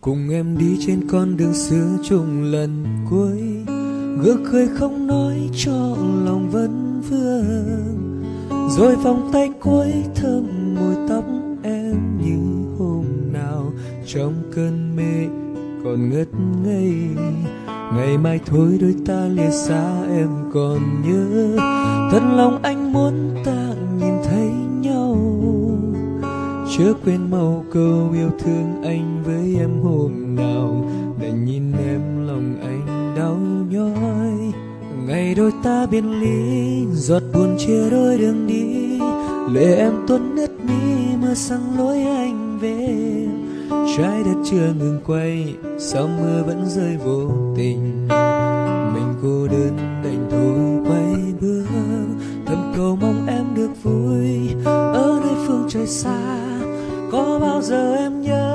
cùng em đi trên con đường xưa chung lần cuối. Gượng cười không nói cho lòng vẫn vương. Rồi vòng tay cuối thơm mùi tóc em như hôm nào. Trong cơn mê còn ngất ngây. Ngày mai thôi đôi ta lìa xa em còn nhớ. Thật lòng anh muốn ta nhìn thấy nhau. Chưa quên màu câu yêu thương anh với em hôm nào để nhìn em lòng anh đau nhói? Ngày đôi ta biệt ly, giọt buồn chia đôi đường đi. Lệ em tuôn nứt mi mưa sang lối anh về. Trái đất chưa ngừng quay, sao mưa vẫn rơi vô tình? Mình cô đơn đành thôi, quay bước. Thầm cầu mong em được vui, ở nơi phương trời xa. Có bao giờ em nhớ